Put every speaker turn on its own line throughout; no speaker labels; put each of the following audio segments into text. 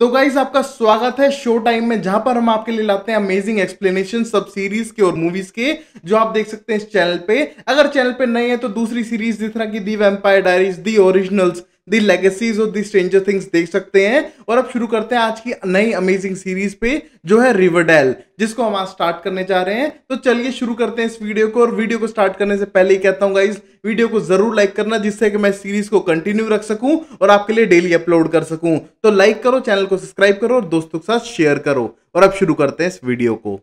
तो गाइज़ आपका स्वागत है शो टाइम में, जहाँ पर हम आपके लिए लाते हैं अमेजिंग एक्सप्लेनेशन सब सीरीज़ के और मूवीज़ के, जो आप देख सकते हैं इस चैनल पे। अगर चैनल पे नए हैं तो दूसरी सीरीज़ जिस तरह की the vampire diaries the originals the legacies of the stranger things देख सकते हैं। और अब शुरू करते हैं आज की नई अमेजिंग सीरीज़ पे, जो है रिवरडेल जिसको हम आज स्टार्ट करने जा रहे हैं। तो चलिए शुरू करते हैं इस वीडियो को। और वीडियो को स्टार्ट करने से पहले ही कहता हूँ गाइज़ वीडियो को ज़रूर लाइक करना, जिससे कि मैं सीरीज़ को कंटिन्यू रख सकूँ और आपके लिए डेली अपलोड कर सकूँ। तो लाइक करो चैनल को सब्सक्राइब करो और दोस्तों के साथ शेयर करो। और अब शुरू करते हैं इस वीडियो को।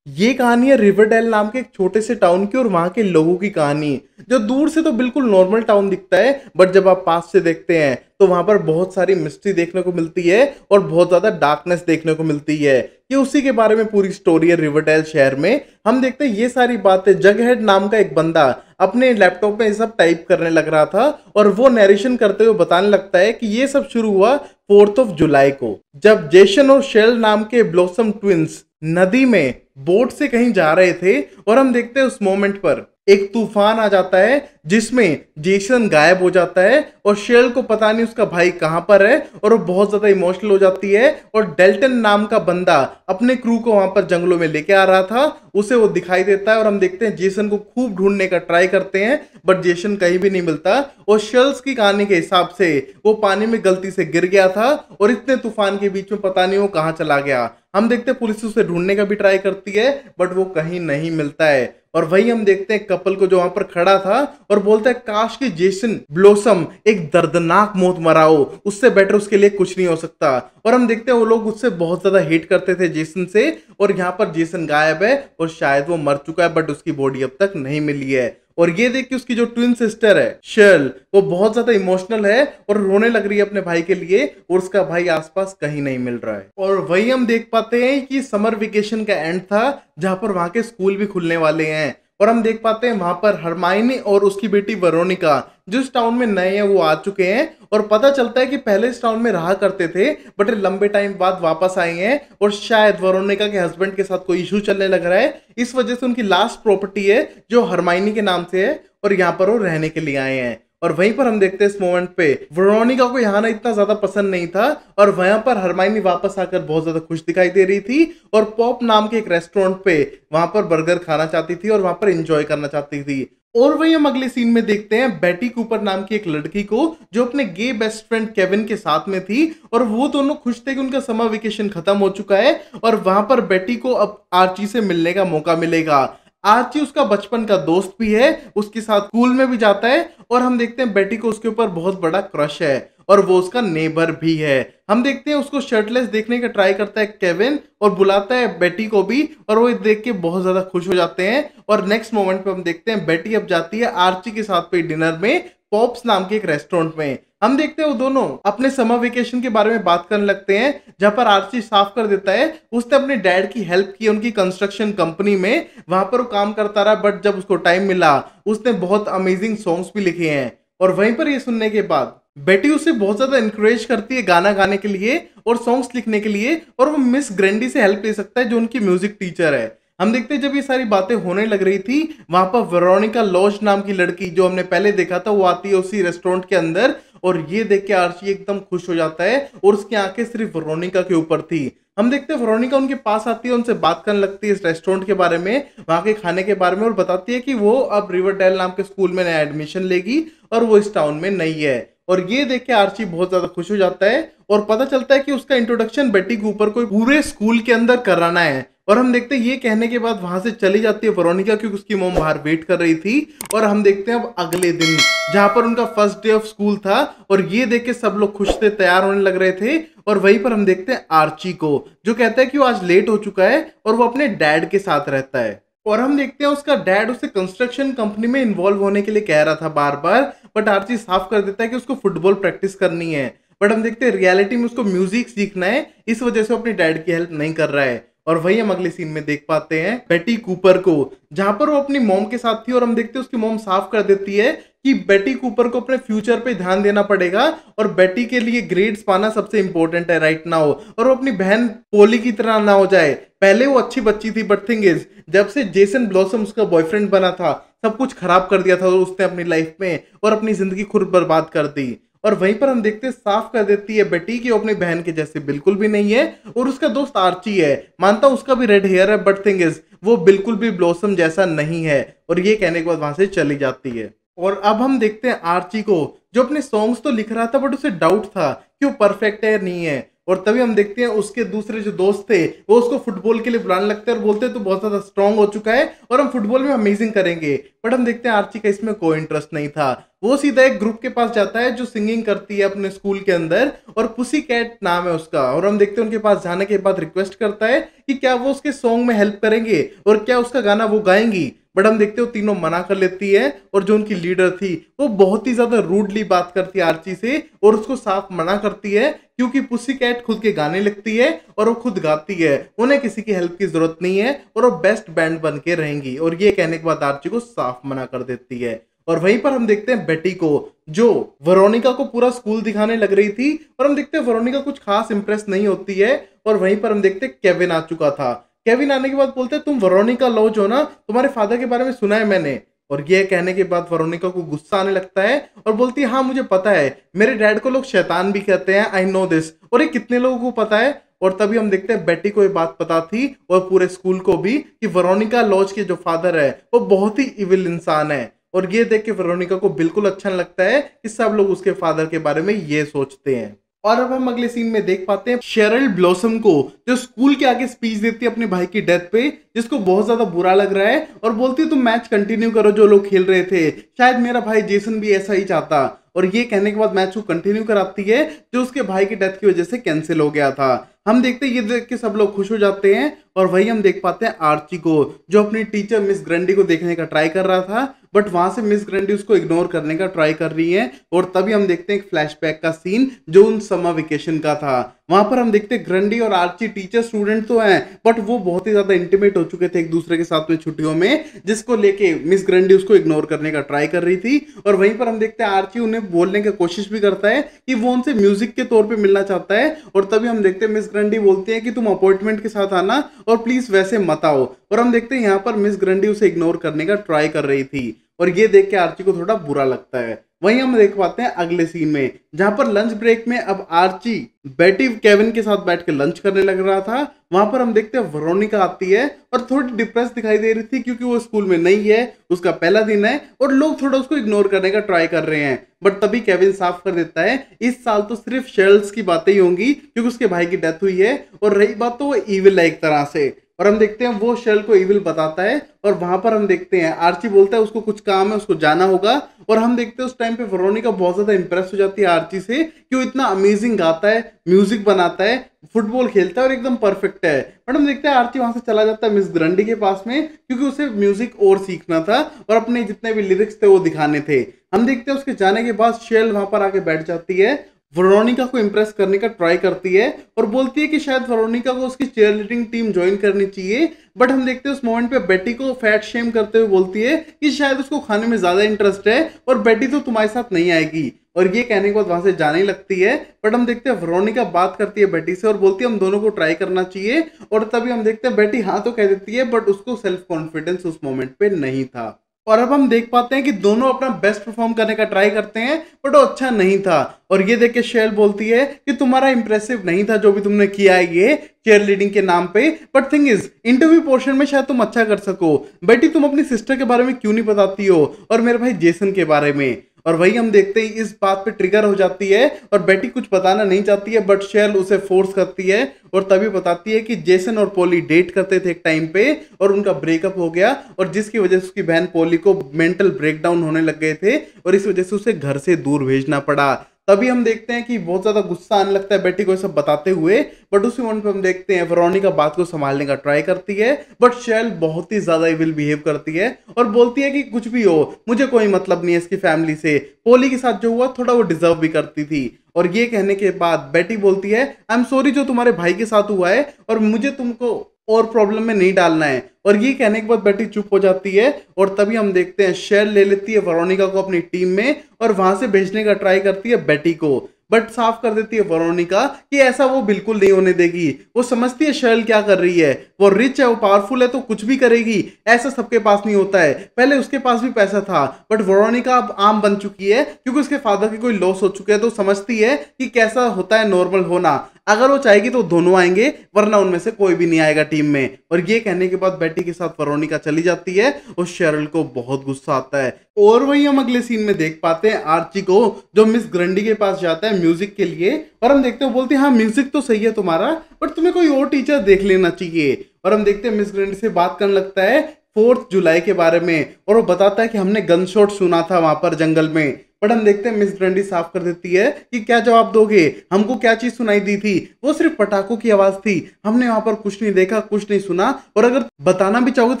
ये कहानी है रिवरडेल नाम के एक छोटे से टाउन की और वहाँ के लोगों की कहानी जो दूर से तो बिल्कुल नॉर्मल टाउन दिखता है बट जब आप पास से देखते हैं तो वहाँ पर बहुत सारी मिस्ट्री देखने को मिलती है और बहुत ज़्यादा डार्कनेस देखने को मिलती है। ये उसी के बारे में पूरी स्टोरी है रिवरडेल शहर में। हम देखते हैं ये सारी बातें जगहेड नाम का एक बंदा अपने लैपटॉप में ये सब टाइप करने लग रहा था और वो नरेशन करते हुए बताने लगता है कि ये सब शुरू हुआ फोर्थ ऑफ़ जुलाई को, जब जेशन और शेल नाम के ब्लॉसम ट्विंस नदी में, बोट से कहीं जा रहे थे और हम देखते हैं उस मोमेंट पर। एक तूफ़ान आ जाता है, जिसमें जेसन गायब हो जाता है और शेल को पता नहीं उसका भाई कहाँ पर है और वो बहुत ज़्यादा इमोशनल हो जाती है और डेल्टन नाम का बंदा अपने क्रू को वहाँ पर जंगलों में लेके आ रहा था, उसे वो दिखाई देता है और हम देखते हैं जेसन को खूब ढूँढने का ट्राई करते हैं, बट जेसन कहीं भी नहीं मिलता और शेल्स की कहानी के हिसाब से वो पानी में गलती से गिर गया था और इतने तूफ़ान के बीच में पता नहीं वो कहाँ चला गया। हम देखते हैं पुलिस उसे ढूँढने का भी ट्राई करती है, बट वो कहीं नहीं मिलता है। और वही हम देखते हैं कपल को जो वहाँ पर खड़ा था और बोलता है, काश की जेसन ब्लोसम एक दर्दनाक मौत मरा हो, उससे बेटर उसके लिए कुछ नहीं हो सकता। और हम देखते हैं वो लोग उससे बहुत ज़्यादा हेट करते थे जेसन से और यहाँ पर जेसन गायब है और शायद वो मर चुका है बट उसकी बॉडी अब तक नहीं मिली है। और ये देख के उसकी जो ट्विन सिस्टर है शेल वो बहुत ज़्यादा इमोशनल है और रोने लग रही है अपने भाई के लिए और उसका भाई आसपास कहीं नहीं मिल रहा है। और वही हम देख पाते हैं कि समर वेकेशन का एंड था, जहाँ पर वहाँ के स्कूल भी खुलने वाले हैं। और हम देख पाते हैं वहाँ पर हरमाइनी और उसकी बेटी वरोनिका, जिस टाउन में नए हैं, वो आ चुके हैं। और पता चलता है कि पहले इस टाउन में रहा करते थे बट लंबे टाइम बाद वापस आए हैं और शायद वरोनिका के हस्बैंड के साथ कोई इशू चलने लग रहा है। इस वजह से उनकी लास्ट प्रॉपर्टी है, जो हरमाइनी के नाम से है और यहाँ पर वो रहने के लिए आए हैं। और वहीं पर हम देखते हैं इस मोमेंट पे वरोनिका को यहाँ इतना ज़्यादा पसंद नहीं था और वहाँ पर हरमाइनी वापस आकर बहुत ज़्यादा खुश दिखाई दे रही थी और पॉप नाम के एक रेस्टोरेंट पे वहाँ पर बर्गर खाना चाहती थी और वहाँ पर इंजॉय करना चाहती थी। और वही हम अगले सीन में देखते हैं बेटी कूपर नाम की एक लड़की को, जो अपने गे बेस्ट फ्रेंड केविन के साथ में थी और वो दोनों खुश थे कि उनका समर वेकेशन खत्म हो चुका है और वहाँ पर बेटी को अब आर्ची से मिलने का मौका मिलेगा। आर्ची उसका बचपन का दोस्त भी है, उसके साथ स्कूल में भी जाता है और हम देखते हैं बेटी को उसके ऊपर बहुत बड़ा क्रश है और वो उसका नेबर भी है। हम देखते हैं उसको शर्टलेस देखने का ट्राई करता है केविन और बुलाता है बेटी को भी और वो देख के बहुत ज़्यादा खुश हो जाते हैं। और नेक्स्ट मोमेंट पे हम देखते हैं बेटी अब जाती है आर्ची के साथ पे डिनर में पॉप्स नाम के एक रेस्टोरेंट में हम देखते हैं वो दोनों अपने समर वेकेशन के बारे में बात करने लगते हैं, जहाँ पर आरसी साफ़ कर देता है। उसने अपने डैड की हेल्प की उनकी कंस्ट्रक्शन कंपनी में। वहाँ पर वो काम करता रहा बट जब उसको टाइम मिला, उसने बहुत अमेजिंग सॉन्ग्स भी लिखे हैं। और वहीं पर ये सुनने के बाद, बेटी उसे बहुत ज़्यादा इंकरेज करती है गाना गाने के लिए और सॉन्ग्स लिखने के लिए, और वो मिस ग्रेंडी से हेल्प ले सकता है, जो उनकी म्यूज़िक टीचर है। हम देखते हैं जब ये सारी बातें होने लग रही थी, वहाँ पर वेरोनिका लॉज नाम की लड़की जो हमने पहले देखा था, वो आती है उसी रेस्टोरेंट के अंदर और ये देख के आर्ची एकदम खुश हो जाता है और उसकी आँखें सिर्फ़ वेरोनिका के ऊपर थी। हम देखते हैं वेरोनिका उनके पास आती है, उनसे बात करने लगती है इस रेस्टोरेंट के बारे में, वहाँ के खाने के बारे में और बताती है कि वो अब रिवर डेल नाम के स्कूल में नया एडमिशन लेगी और वो इस टाउन में नहीं है। और ये देख के आर्ची बहुत ज़्यादा खुश हो जाता है और पता चलता है कि उसका इंट्रोडक्शन बेटी के ऊपर कोई पूरे स्कूल के अंदर कराना है। और हम देखते हैं ये कहने के बाद वहाँ से चली जाती है वरोनिका क्योंकि उसकी मोम बाहर वेट कर रही थी। और हम देखते हैं अब अगले दिन, जहाँ पर उनका फ़र्स्ट डे ऑफ़ स्कूल था और ये देख के सब लोग खुश थे, तैयार होने लग रहे थे। और वहीं पर हम देखते हैं आर्ची को, जो कहता है कि वो आज लेट हो चुका है और वो अपने डैड के साथ रहता है। और हम देखते हैं उसका डैड उसे कंस्ट्रक्शन कंपनी में इन्वॉल्व होने के लिए कह रहा था बार बार बट चीज़ साफ़ कर देता है कि उसको फुटबॉल प्रैक्टिस करनी है। बट हम देखते हैं, रियलिटी में उसको म्यूज़िक सीखना है, इस वजह से अपने डैड की हेल्प नहीं कर रहा है। और वही हम अगले सीन में देख पाते हैं बेटी कूपर को, जहाँ पर वो अपनी मोम के साथ थी और हम देखते हैं उसकी मोम साफ़ कर देती है कि बेटी कूपर को अपने फ्यूचर पे ध्यान देना पड़ेगा और बेटी के लिए ग्रेड्स पाना सबसे इंपॉर्टेंट है राइट नाउ और वो अपनी बहन पोली की तरह ना हो जाए। पहले वो अच्छी बच्ची थी बट थिंग इज़ जब से जेसन ब्लॉसम उसका बॉयफ्रेंड बना था, सब कुछ खराब कर दिया था उसने अपनी लाइफ में और अपनी ज़िंदगी खुद बर्बाद कर दी। और वहीं पर हम देखते हैं, साफ़ कर देती है बेटी की अपनी बहन के जैसे बिल्कुल भी नहीं है। और उसका दोस्त आर्ची है। मानता उसका भी रेड हेयर है बट थिंग इज़ वो बिल्कुल भी ब्लॉसम जैसा नहीं है। और ये कहने के बाद वहाँ से चली जाती है। और अब हम देखते हैं आर्ची को, जो अपने सॉन्ग्स तो लिख रहा था बट उसे डाउट था कि वो परफेक्ट है नहीं है। और तभी हम देखते हैं उसके दूसरे जो दोस्त थे, वो उसको फुटबॉल के लिए बुलाने लगते हैं और बोलते हैं तो बहुत ज़्यादा स्ट्रांग हो चुका है और हम फुटबॉल में अमेजिंग करेंगे। बट हम देखते हैं आर्ची का इसमें कोई इंटरेस्ट नहीं था। वो सीधा एक ग्रुप के पास जाता है जो सिंगिंग करती है अपने स्कूल के अंदर और पुसी कैट नाम है उसका। और हम देखते हैं उनके पास जाने के बाद रिक्वेस्ट करता है कि क्या वो उसके सॉन्ग में हेल्प करेंगे और क्या उसका गाना वो गाएँगी। बट हम देखते हो तीनों मना कर लेती है और जो उनकी लीडर थी, वो बहुत ही ज़्यादा रूडली बात करती है आर्ची से और उसको साफ़ मना करती है क्योंकि पुसी कैट खुद के गाने लिखती है और वो खुद गाती है। उन्हें किसी की हेल्प की ज़रूरत नहीं है और वो बेस्ट बैंड बन के रहेंगी और ये कहने के बाद आर्ची को साफ़ मना कर देती है। और वहीं पर हम देखते हैं बेटी को, जो वरोनिका को पूरा स्कूल दिखाने लग रही थी और हम देखते हैं वरोनिका कुछ खास इंप्रेस नहीं होती है और वहीं पर हम देखते हैं केविन आ चुका था। केविन आने के बाद बोलते हैं, तुम वरोनिका लो जो ना, तुम्हारे फादर के बारे में सुना है मैंने। और ये कहने के बाद वरोनिका को गुस्सा आने लगता है और बोलती है हाँ मुझे पता है। मेरे डैड को लोग शैतान भी कहते हैं आई नो दिस और ये कितने लोगों को पता है? और तभी हम देखते हैं बेटी को ये बात पता थी और पूरे स्कूल को भी कि वरोनिका लॉज के जो फादर है, वो बहुत ही इविल इंसान है। और ये देख के वरोनिका को बिल्कुल अच्छा लगता है कि सब लोग उसके फादर के बारे में ये सोचते हैं। और अब हम अगले सीन में देख पाते हैं शेरल ब्लॉसम को, जो स्कूल के आगे स्पीच देती है अपने भाई की डेथ पे, जिसको बहुत ज़्यादा बुरा लग रहा है और बोलती है, तुम मैच कंटिन्यू करो जो लोग खेल रहे थे। शायद मेरा भाई जेसन भी ऐसा ही चाहता। और ये कहने के बाद मैच को कंटिन्यू कराती है, जो उसके भाई की डेथ की वजह से कैंसिल हो गया था। हम देखते हैं, ये देख के सब लोग खुश हो जाते हैं और वही हम देख पाते हैं आर्ची को, जो अपनी टीचर मिस ग्रंडी को देखने का ट्राई कर रहा था बट वहाँ से मिस ग्रंडी उसको इग्नोर करने का ट्राई कर रही है और तभी हम देखते हैं एक फ्लैशबैक का सीन जो उन समर वेकेशन का था। वहाँ पर हम देखते हैं ग्रंडी और आर्ची टीचर स्टूडेंट तो हैं बट वो बहुत ही ज़्यादा इंटीमेट हो चुके थे एक दूसरे के साथ में छुट्टियों में, जिसको लेके मिस ग्रंडी उसको इग्नोर करने का ट्राई कर रही थी। और वहीं पर हम देखते हैं आर्ची उन्हें बोलने की कोशिश भी करता है कि वो उनसे म्यूज़िक के तौर पर मिलना चाहता है, और तभी हम देखते हैं मिस ग्रंडी बोलती है कि तुम अपॉइंटमेंट के साथ आना और प्लीज़ वैसे मत आओ। और हम देखते हैं यहाँ पर मिस ग्रंडी उसे इग्नोर करने का ट्राई कर रही थी। और ये देख के आर्ची को थोड़ा बुरा लगता है। वहीं हम देख पाते हैं अगले सीन में, जहाँ पर लंच ब्रेक में अब आर्ची बेटी केविन के साथ बैठ के लंच करने लग रहा था। वहाँ पर हम देखते हैं वरोनिका आती है और थोड़ी डिप्रेस दिखाई दे रही थी क्योंकि वो स्कूल में नहीं है, उसका पहला दिन है और लोग थोड़ा उसको इग्नोर करने का ट्राई कर रहे हैं। बट तभी केविन साफ़ कर देता है, इस साल तो सिर्फ़ शेल्स की बातें ही होंगी क्योंकि उसके भाई की डेथ हुई है और रही बात तो वो ईविल है एक तरह से। और हम देखते हैं, वो शेल को इविल बताता है और वहाँ पर हम देखते हैं आर्ची बोलता है, उसको कुछ काम है, उसको जाना होगा। और हम देखते हैं, उस टाइम पे वरोनिका बहुत ज़्यादा इंप्रेस हो जाती है आर्ची से कि वो इतना अमेजिंग गाता है म्यूज़िक बनाता है फुटबॉल खेलता है और एकदम परफेक्ट है। बट हम देखते हैं आर्ची वहाँ से चला जाता है मिस ग्रंडी के पास में, क्योंकि उसे म्यूज़िक और सीखना था और अपने जितने भी लिरिक्स थे, वो दिखाने थे। हम देखते हैं, उसके जाने के बाद शेल वहाँ पर आके बैठ जाती है वरोनिका को इम्प्रेस करने का ट्राई करती है और बोलती है कि शायद वरोनिका को उसकी चेयर लीडिंग टीम ज्वाइन करनी चाहिए बट हम देखते हैं उस मोमेंट पे बेटी को फैट शेम करते हुए बोलती है कि शायद उसको खाने में ज़्यादा इंटरेस्ट है और बेटी तो तुम्हारे साथ नहीं आएगी। और ये कहने के बाद वहाँ से जाने लगती है बट हम देखते हैं वरोनिका बात करती है बेटी से और बोलती है, हम दोनों को ट्राई करना चाहिए। और तभी हम देखते हैं बेटी हाँ तो कह देती है बट उसको सेल्फ कॉन्फिडेंस उस मोमेंट पे नहीं था। और अब हम देख पाते हैं कि दोनों अपना बेस्ट परफॉर्म करने का ट्राई करते हैं बट वो अच्छा नहीं था। और ये देख के शेल बोलती है कि तुम्हारा इंप्रेसिव नहीं था जो भी तुमने किया है ये चेयर लीडिंग के नाम पे। But thing is interview portion में शायद तुम अच्छा कर सको। बेटी तुम अपनी सिस्टर के बारे में क्यों नहीं बताती हो? और मेरे भाई जेसन के बारे में। और वही हम देखते हैं, इस बात पे ट्रिगर हो जाती है और बेटी कुछ बताना नहीं चाहती है बट शेल उसे फोर्स करती है और तभी बताती है कि जेसन और पोली डेट करते थे एक टाइम पे और उनका ब्रेकअप हो गया और जिसकी वजह से उसकी बहन पोली को मेंटल ब्रेकडाउन होने लग गए थे और इस वजह से उसे घर से दूर भेजना पड़ा। तभी हम देखते हैं कि बहुत ज़्यादा गुस्सा आने लगता है बेटी को ये सब बताते हुए बट उसी मोमेंट पे हम देखते हैं वरोनिका बात को संभालने का ट्राई करती है बट शेल बहुत ही ज़्यादा इविल बिहेव करती है और बोलती है कि कुछ भी हो, मुझे कोई मतलब नहीं है इसकी फैमिली से। पोली के साथ जो हुआ, थोड़ा वो डिजर्व भी करती थी। और ये कहने के बाद बेटी बोलती है आई एम सॉरी जो तुम्हारे भाई के साथ हुआ है और मुझे तुमको और प्रॉब्लम में नहीं डालना है। और ये कहने के बाद बेटी चुप हो जाती है और तभी हम देखते हैं शेल ले लेती है वरोनिका को अपनी टीम में और वहाँ से भेजने का ट्राई करती है बेटी को। बट साफ़ कर देती है वरोनिका कि ऐसा वो बिल्कुल नहीं होने देगी। वो समझती है शैल क्या कर रही है। वो रिच है, वो पावरफुल है तो कुछ भी करेगी। ऐसा सबके पास नहीं होता है। पहले उसके पास भी पैसा था बट वरोनिका अब आम बन चुकी है, क्योंकि उसके फादर की कोई लॉस हो चुका है तो समझती है कि कैसा होता है नॉर्मल होना। अगर वो चाहेगी तो दोनों आएँगे, वरना उनमें से कोई भी नहीं आएगा टीम में। और ये कहने के बाद बेटी के साथ वरोनिका चली जाती है, और शेरल को बहुत गुस्सा आता है। और वही हम अगले सीन में देख पाते हैं आर्ची को, जो मिस ग्रंडी के पास जाता है म्यूज़िक के लिए। और हम देखते हैं बोलते हैं हाँ म्यूज़िक तो सही है तुम्हारा बट तुम्हें कोई और टीचर देख लेना चाहिए। और हम देखते हैं, मिस ग्रंडी से बात करने लगता है फोर्थ जुलाई के बारे में। और वो बताता है कि हमने गन शॉट सुना था वहाँ पर जंगल में। बट हम देखते हैं, मिस ग्रंडी साफ़ कर देती है कि क्या जवाब दोगे? हमको क्या चीज़ सुनाई दी थी? वो सिर्फ़ पटाखों की आवाज़ थी। हमने वहाँ पर कुछ नहीं देखा, कुछ नहीं सुना। और अगर बताना भी चाहोगे तो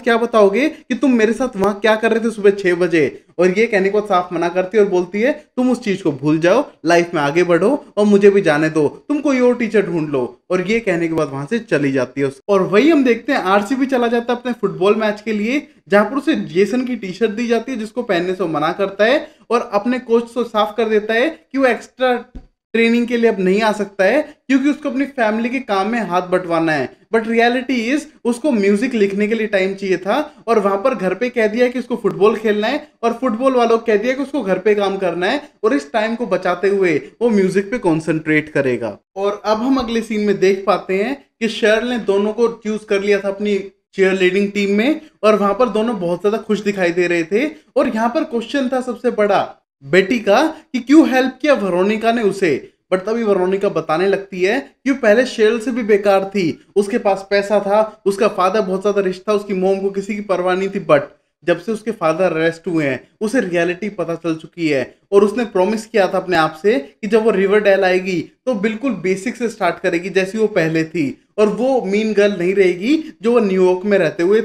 क्या बताओगे कि तुम मेरे साथ वहाँ क्या कर रहे थे सुबह छह बजे? और ये कहने को साफ़ मना करती है और बोलती है, तुम उस चीज़ को भूल जाओ, लाइफ में आगे बढ़ो और मुझे भी जाने दो। तुम कोई और टीचर ढूंढ लो। और ये कहने के बाद वहाँ से चली जाती है और वही हम देखते हैं, आरसीबी चला जाता है अपने फुटबॉल मैच के लिए, जहाँ पर उसे जेसन की टी शर्ट दी जाती है, जिसको पहनने से मना करता है। और अपने कोच को साफ़ कर देता है कि वो एक्स्ट्रा ट्रेनिंग के लिए अब नहीं आ सकता है, क्योंकि उसको अपनी फैमिली के काम में हाथ बंटवाना है। बट रियलिटी इज़ उसको म्यूज़िक लिखने के लिए टाइम चाहिए था और वहाँ पर घर पे कह दिया कि उसको फुटबॉल खेलना है और फुटबॉल वालों को कह दिया कि उसको घर पे काम करना है और इस टाइम को बचाते हुए वो म्यूज़िक पे कॉन्सेंट्रेट करेगा। और अब हम अगले सीन में देख पाते हैं कि शर्ल ने दोनों को चूज़ कर लिया था अपनी चेयर लीडिंग टीम में, और वहाँ पर दोनों बहुत ज़्यादा खुश दिखाई दे रहे थे। और यहाँ पर क्वेश्चन था सबसे बड़ा, बेटी का, कि क्यों हेल्प किया वरोनिका ने उसे? बट तभी वरोनिका बताने लगती है कि वो पहले शेल से भी बेकार थी। उसके पास पैसा था, उसका फादर बहुत ज़्यादा रिश्ता था, उसकी मोम को किसी की परवाह नहीं थी। बट जब से उसके फादर अरेस्ट हुए हैं, उसे रियलिटी पता चल चुकी है। और उसने प्रॉमिस किया था अपने आप से कि जब वो रिवर डेल आएगी तो बिल्कुल बेसिक से स्टार्ट करेगी, जैसी वो पहले थी। और वो मीन गर्ल नहीं रहेगी जो वो न्यूयॉर्क में रहते हुए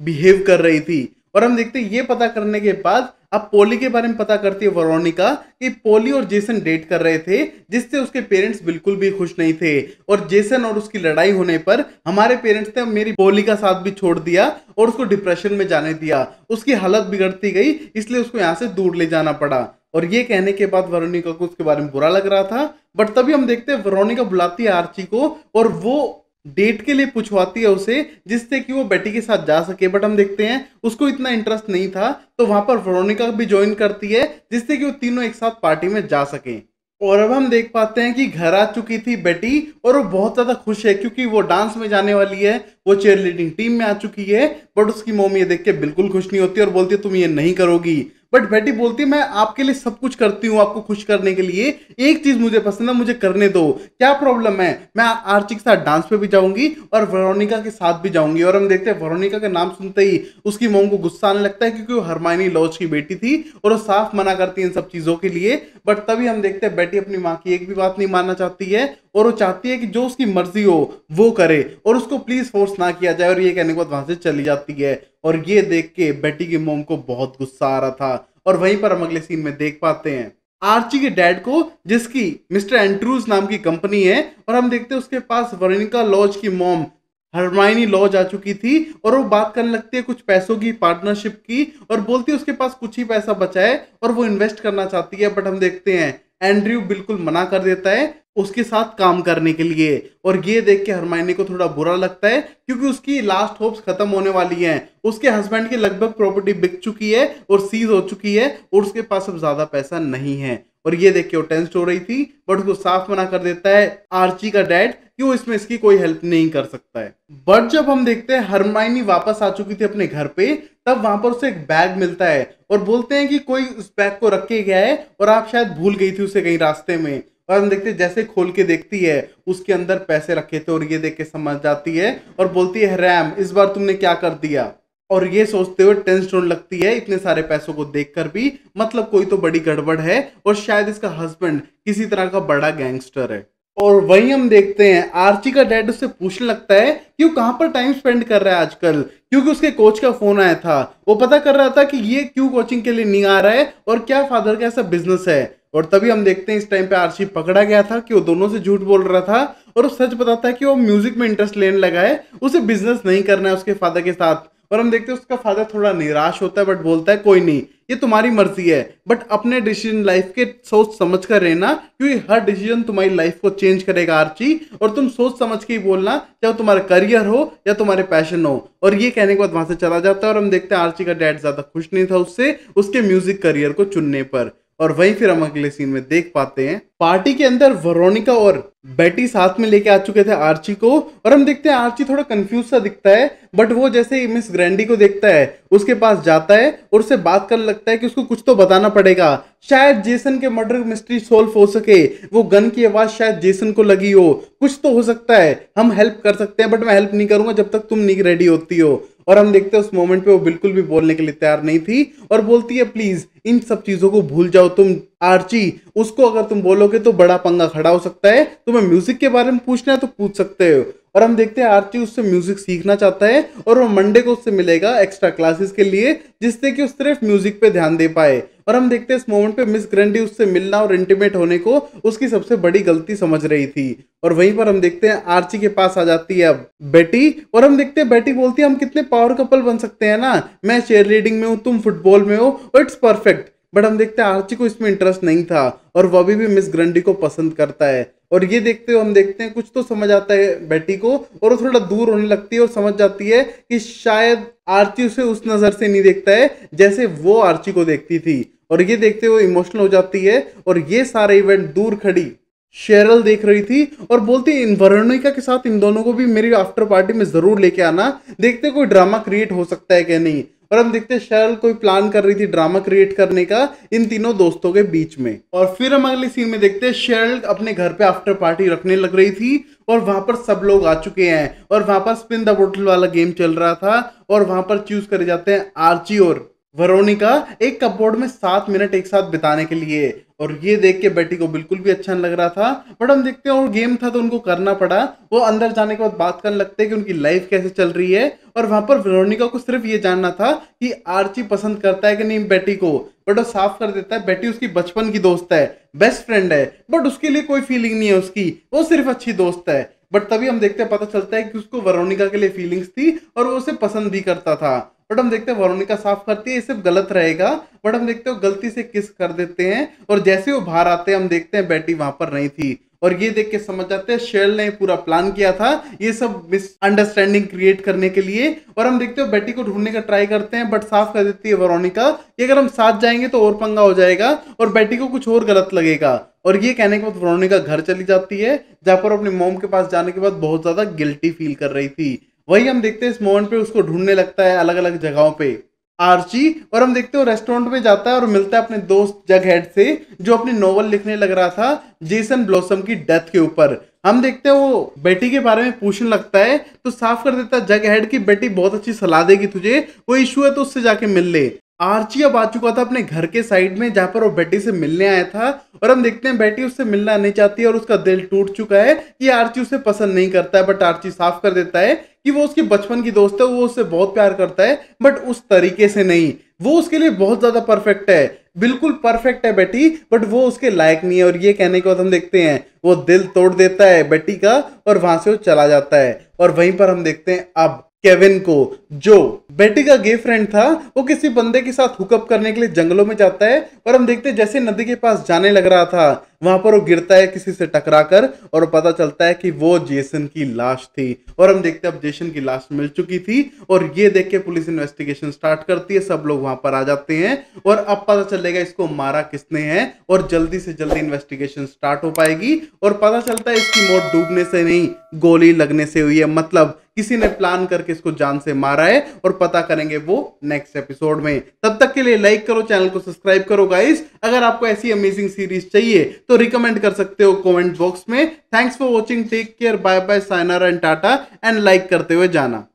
बिहेव कर रही थी। और हम देखते हैं, ये पता करने के बाद अब पोली के बारे में पता करती है वरोनिका कि पोली और जेसन डेट कर रहे थे, जिससे उसके पेरेंट्स बिल्कुल भी खुश नहीं थे। और जेसन और उसकी लड़ाई होने पर हमारे पेरेंट्स ने मेरी पोली का साथ भी छोड़ दिया और उसको डिप्रेशन में जाने दिया। उसकी हालत बिगड़ती गई, इसलिए उसको यहाँ से दूर ले जाना पड़ा। और ये कहने के बाद वरोनिका को उसके बारे में बुरा लग रहा था। बट तभी हम देखते हैं वरोनिका बुलाती है आर्ची को और वो डेट के लिए पूछवाती है उसे, जिससे कि वो बेटी के साथ जा सके। बट हम देखते हैं, उसको इतना इंटरेस्ट नहीं था तो वहाँ पर वेरोनिका भी ज्वाइन करती है, जिससे कि वो तीनों एक साथ पार्टी में जा सके। और अब हम देख पाते हैं कि घर आ चुकी थी बेटी, और वो बहुत ज़्यादा खुश है, क्योंकि वो डांस में जाने वाली है, वो चेयर लीडिंग टीम में आ चुकी है बट उसकी मोम ये देख के बिल्कुल खुश नहीं होती और बोलती है, तुम ये नहीं करोगी। बट बेटी बोलती है, मैं आपके लिए सब कुछ करती हूँ, आपको खुश करने के लिए। एक चीज़ मुझे पसंद है, मुझे करने दो। क्या प्रॉब्लम है? मैं आर्ची के साथ डांस पे भी जाऊँगी और वरोनिका के साथ भी जाऊँगी। और हम देखते हैं, वरोनिका का नाम सुनते ही उसकी मोम को गुस्सा आने लगता है क्योंकि वो हरमाइनी लॉज की बेटी थी और वो साफ़ मना करती है इन सब चीज़ों के लिए। बट तभी हम देखते हैं बेटी अपनी माँ की एक भी बात नहीं मानना चाहती है और वो चाहती है कि जो उसकी मर्ज़ी हो, वो करे। और उसको प्लीज़ फोर्स ना किया जाए और ये कहने के बाद वहाँ से चली जाती है। और ये देख के बेटी की मोम को बहुत गुस्सा आ रहा था। और वहीं पर हम अगले सीन में देख पाते हैं। आर्ची के डैड को, जिसकी मिस्टर एंड्रूज नाम की कंपनी है, और हम देखते हैं उसके पास वर्णिका लॉज की मोम, हरमाइनी लॉज आ चुकी थी, और वो बात करने लगती है कुछ पैसों की पार्टनरशिप की, और बोलती है उसके पास कुछ ही पैसा बचा है, और वो इन्वेस्ट करना चाहती है बट हम देखते हैं एंड्रयू बिल्कुल मना कर देता है उसके साथ काम करने के लिए। और ये देख के हरमाइनी को थोड़ा बुरा लगता है, क्योंकि उसकी लास्ट होप्स खत्म होने वाली हैं। उसके हस्बैंड की लगभग प्रॉपर्टी बिक चुकी है और सीज हो चुकी है और उसके पास अब ज़्यादा पैसा नहीं है। और ये देख के वो टेंस हो रही थी बट उसको साफ़ मना कर देता है आर्ची का डैड कि वो इसमें इसकी कोई हेल्प नहीं कर सकता है। बट जब हम देखते हैं हरमाइनी वापस आ चुकी थी अपने घर पे, तब वहाँ पर उसे एक बैग मिलता है और बोलते हैं कि कोई उस बैग को रख के गया है और आप शायद भूल गई थी उसे कहीं रास्ते में। और हम देखते हैं जैसे खोल के देखती है, उसके अंदर पैसे रखे थे और ये देख के समझ जाती है और बोलती है रैम इस बार तुमने क्या कर दिया? और ये सोचते हुए टेंस होने लगती है इतने सारे पैसों को देखकर भी। मतलब कोई तो बड़ी गड़बड़ है और शायद इसका हस्बैंड किसी तरह का बड़ा गैंगस्टर है। और वही हम देखते हैं, आर्ची का डैड उससे पूछने लगता है कि वो कहाँ पर टाइम स्पेंड कर रहा है आजकल? क्योंकि उसके कोच का फ़ोन आया था। वो पता कर रहा था कि ये क्यों कोचिंग के लिए नहीं आ रहा है और क्या फादर का ऐसा बिज़नेस है। और तभी हम देखते हैं, इस टाइम पे आर्ची पकड़ा गया था कि वो दोनों से झूठ बोल रहा था और सच बताता है कि वो म्यूज़िक में इंटरेस्ट लेने लगा है। उसे बिज़नेस नहीं करना है उसके फादर के साथ। और हम देखते हैं उसका फादर थोड़ा निराश होता है बट बोलता है, कोई नहीं, ये तुम्हारी मर्ज़ी है बट अपने डिसीज़न लाइफ के सोच समझ कर रहना, क्योंकि हर डिसीज़न तुम्हारी लाइफ को चेंज करेगा, आर्ची। और तुम सोच समझ के ही बोलना, चाहे तुम्हारा करियर हो या तुम्हारे पैशन हो। और ये कहने के बाद वहाँ से चला जाता है और हम देखते हैं आर्ची का डैड ज़्यादा खुश नहीं था उससे, उसके म्यूज़िक करियर को चुनने पर। और वहीं फिर हम अगले सीन में देख पाते हैं। पार्टी के अंदर वरोनिका और बेटी साथ में लेके आ चुके थे आर्ची को और हम देखते हैं आर्ची थोड़ा कंफ्यूज सा दिखता है बट वो जैसे ही मिस ग्रैंडी को देखता है, उसके पास जाता है और उससे बात करने लगता है कि उसको कुछ तो बताना पड़ेगा। शायद जेसन के मर्डर मिस्ट्री सोल्व हो सके। वो गन की आवाज़ शायद जेसन को लगी हो। कुछ तो हो सकता है। हम हेल्प कर सकते हैं बट मैं हेल्प नहीं करूँगा जब तक तुम नहीं रेडी होती हो। और हम देखते हैं उस मोमेंट पे वो बिल्कुल भी बोलने के लिए तैयार नहीं थी और बोलती है, प्लीज़, इन सब चीज़ों को भूल जाओ तुम, आर्ची। उसको अगर तुम बोलोगे तो बड़ा पंगा खड़ा हो सकता है। तुम्हें म्यूज़िक के बारे में पूछना है तो पूछ सकते हो। और हम देखते हैं आरती उससे म्यूज़िक सीखना चाहता है और वो मंडे को उससे मिलेगा एक्स्ट्रा क्लासेस के लिए, जिससे कि उस सिर्फ़ म्यूज़िक पे ध्यान दे पाए। और हम देखते हैं इस मोमेंट पे मिस ग्रैंडी उससे मिलना और इंटीमेट होने को उसकी सबसे बड़ी गलती समझ रही थी। और वहीं पर हम देखते हैं आर्ची के पास आ जाती है अब बेटी और हम देखते हैं बेटी बोलती है, हम कितने पावर कपल बन सकते हैं ना? मैं चेयर रीडिंग में हूँ, तुम फुटबॉल में हो और इट्स परफेक्ट बट हम देखते हैं आर्ची को इसमें इंटरेस्ट नहीं था और वह अभी भी मिस ग्रंडी को पसंद करता है। और ये देखते हो हम देखते हैं, कुछ तो समझ आता है बेटी को और वो थोड़ा दूर होने लगती है और समझ जाती है कि शायद आरती उसे उस नज़र से नहीं देखता है जैसे वो आर्ची को देखती थी। और ये देखते हुए इमोशनल हो जाती है और ये सारे इवेंट दूर खड़ी शेरल देख रही थी और बोलती इन वरणिका के साथ इन दोनों को भी मेरी आफ्टर पार्टी में ज़रूर लेके आना। देखते कोई ड्रामा क्रिएट हो सकता है क्या? नहीं। और हम देखते शेरल कोई प्लान कर रही थी ड्रामा क्रिएट करने का इन तीनों दोस्तों के बीच में। और फिर हम अगले सीन में देखते हैं, शेरल अपने घर पे आफ्टर पार्टी रखने लग रही थी और वहाँ पर सब लोग आ चुके हैं और वहाँ पर स्पिन द बोटल वाला गेम चल रहा था और वहाँ पर चूज़ करे जाते हैं, आर्ची और वरोनिका एक कपबोर्ड में सात मिनट एक साथ बिताने के लिए। और ये देख के बेटी को बिल्कुल भी अच्छा नहीं लग रहा था। बट हम देखते हैं, और गेम था तो उनको करना पड़ा। वो अंदर जाने के बाद बात करने लगते हैं कि उनकी लाइफ कैसे चल रही है। और वहाँ पर वेरोनिका को सिर्फ़ ये जानना था कि आर्ची पसंद करता है कि नहीं बेटी को। बट वो साफ़ कर देता है बेटी उसकी बचपन की दोस्त है बेस्ट फ्रेंड है। बट उसके लिए कोई फीलिंग नहीं है उसकी। वो सिर्फ़ अच्छी दोस्त है। बट तभी हम देखते हैं, पता चलता है कि उसको वरोनिका के लिए फीलिंग्स थी और वो उसे पसंद भी करता था। बट हम देखते हैं वरुणिका साफ़ करती है, ये सिर्फ़ गलत रहेगा, बट हम देखते हो गलती से किस कर देते हैं, और जैसे वो बाहर आते हैं, हम देखते हैं बेटी वहाँ पर नहीं थी। और ये देख के समझ जाते हैं शेल ने पूरा प्लान किया था, ये सब मिसअंडरस्टैंडिंग क्रिएट करने के लिए, और हम देखते हो बेटी को ढूँढने का ट्राई करते हैं बट साफ़ कर देती है वरोनिका कि अगर हम साथ जाएँगे तो और पंगा हो जाएगा, और बेटी को कुछ और गलत लगेगा। और ये कहने के बाद वरोनिका घर चली जाती है, जहाँ पर अपनी मोम के पास जाने के बाद बहुत ज़्यादा गिल्टी फील कर रही थी। वही हम देखते हैं इस मोमेंट पे, उसको ढूँढने लगता है अलग अलग जगहों पे। आर्ची, और हम देखते हो रेस्टोरेंट में जाता है और मिलता है अपने दोस्त जग हेड से, जो अपनी नोवेल लिखने लग रहा था जेसन ब्लॉसम की डेथ के ऊपर। हम देखते हैं वो बेटी के बारे में पूछने लगता है तो साफ़ कर देता है जग हेड की बेटी बहुत अच्छी सलाह देगी तुझे, कोई इशू है तो उससे जाके मिल ले। आर्ची अब आ चुका था अपने घर के साइड में, जहाँ पर वो बेटी से मिलने आया था। और हम देखते हैं बेटी उससे मिलना नहीं चाहती और उसका दिल टूट चुका है कि आर्ची उसे पसंद नहीं करता है बट आर्ची साफ़ कर देता है कि वो उसकी बचपन की दोस्त है, वो उससे बहुत प्यार करता है बट उस तरीके से नहीं। वो उसके लिए बहुत ज़्यादा परफेक्ट है। बिल्कुल परफेक्ट है बेटी बट वो उसके लायक नहीं है। और ये कहने के बाद हम देखते हैं, वो दिल तोड़ देता है बेटी का और वहाँ से वो चला जाता है। और वहीं पर हम देखते हैं, अब केविन को, जो बेटी का गे फ्रेंड था, वो किसी बंदे के साथ हुकअप करने के लिए जंगलों में जाता है और हम देखते हैं जैसे नदी के पास जाने लग रहा था, वहाँ पर वो गिरता है किसी से टकरा कर और पता चलता है कि वो जेसन की लाश थी और हम देखते हैं अब जेसन की लाश मिल चुकी थी और ये देख के पुलिस इन्वेस्टिगेशन स्टार्ट करती है, सब लोग वहाँ पर आ जाते हैं और अब पता चलेगा इसको मारा किसने है और जल्दी से जल्दी इन्वेस्टिगेशन स्टार्ट हो पाएगी और पता चलता है इसकी मौत डूबने से नहीं, गोली लगने से हुई है मतलब किसी ने प्लान करके इसको जान से मारा है और पता करेंगे वो नेक्स्ट एपिसोड में। तब तक के लिए लाइक करो चैनल को सब्सक्राइब करो गाइस अगर आपको ऐसी अमेजिंग सीरीज़ चाहिए तो रिकमेंड कर सकते हो कमेंट बॉक्स में। Thanks for watching take care bye bye signer and tata and like करते हुए जाना।